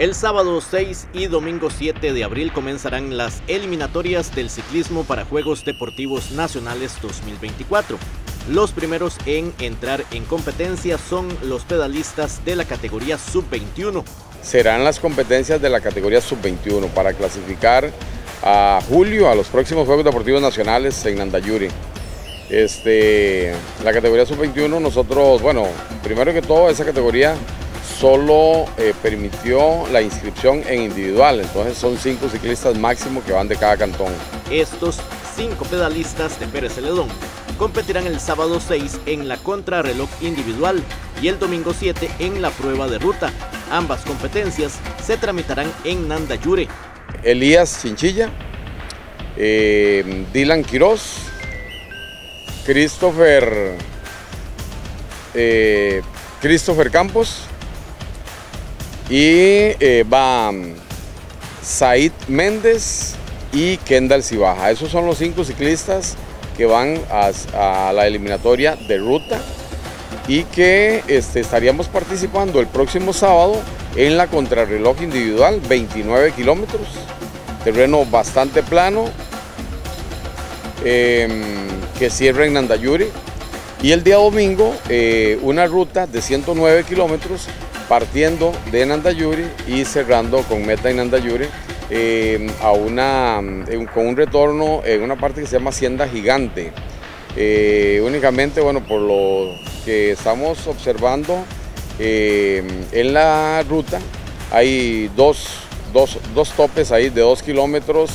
El sábado 6 y domingo 7 de abril comenzarán las eliminatorias del ciclismo para Juegos Deportivos Nacionales 2024. Los primeros en entrar en competencia son los pedalistas de la categoría sub-21. Serán las competencias de la categoría sub-21 para clasificar a julio a los próximos Juegos Deportivos Nacionales en Nandayuri. Este, la categoría sub-21 nosotros, bueno, primero que todo esa categoría solo eh, permitió la inscripción en individual, entonces son cinco ciclistas máximo que van de cada cantón. Estos cinco pedalistas de Pérez Celedón competirán el sábado 6 en la contrarreloj individual y el domingo 7 en la prueba de ruta. Ambas competencias se tramitarán en Nandayure. Elías Chinchilla, eh, Dylan Quiroz, Christopher, eh, Christopher Campos y eh, va Said Méndez y Kendall Cibaja. Esos son los cinco ciclistas que van a, la eliminatoria de ruta y que este, estaríamos participando el próximo sábado en la contrarreloj individual, 29 kilómetros, terreno bastante plano, em, que cierra en Nandayuri. Y el día domingo, eh, una ruta de 109 kilómetros partiendo de Nandayuri y cerrando con meta en Nandayuri em, a una, con un retorno en una parte que se llama Hacienda Gigante. Eh, únicamente, bueno, por lo que estamos observando en la ruta, hay dos, topes ahí de dos kilómetros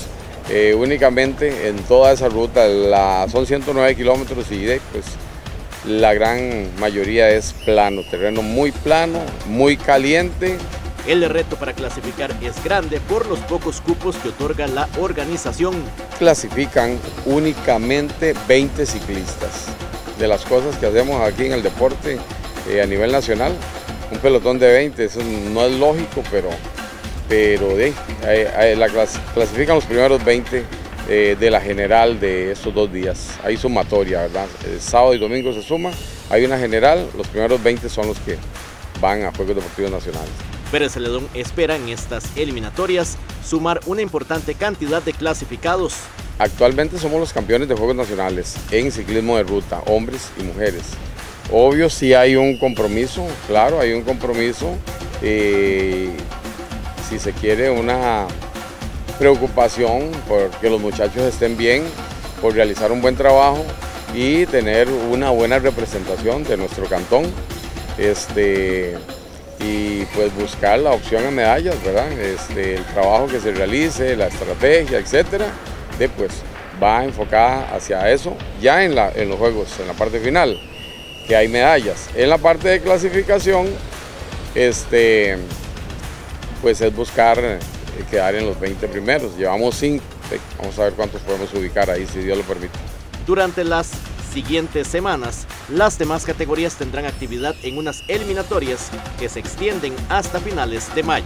eh, únicamente en toda esa ruta, son 109 kilómetros y pues la gran mayoría es plano, terreno muy plano, muy caliente. El reto para clasificar es grande por los pocos cupos que otorga la organización. Clasifican únicamente 20 ciclistas. De las cosas que hacemos aquí en el deporte eh, a nivel nacional, un pelotón de 20, eso no es lógico, pero, pero la clasifican los primeros 20 eh, de la general de estos dos días. Hay sumatoria, ¿verdad? El sábado y domingo se suma, hay una general, los primeros 20 son los que van a Juegos Deportivos Nacionales. Pérez Celedón espera en estas eliminatorias sumar una importante cantidad de clasificados. Actualmente somos los campeones de Juegos Nacionales en ciclismo de ruta, hombres y mujeres. Obvio si hay un compromiso, claro, hay un compromiso. Eh, si se quiere una preocupación por que los muchachos estén bien, por realizar un buen trabajo y tener una buena representación de nuestro cantón. Este, y pues buscar la opción a medallas, ¿verdad? Este, el trabajo que se realice, la estrategia, etcétera, de, pues va enfocada hacia eso ya en, la, en los juegos, en la parte final, que hay medallas. En la parte de clasificación, este, pues es buscar quedar en los 20 primeros. Llevamos 5, vamos a ver cuántos podemos ubicar ahí, si Dios lo permite. Durante las siguientes semanas, las demás categorías tendrán actividad en unas eliminatorias que se extienden hasta finales de mayo.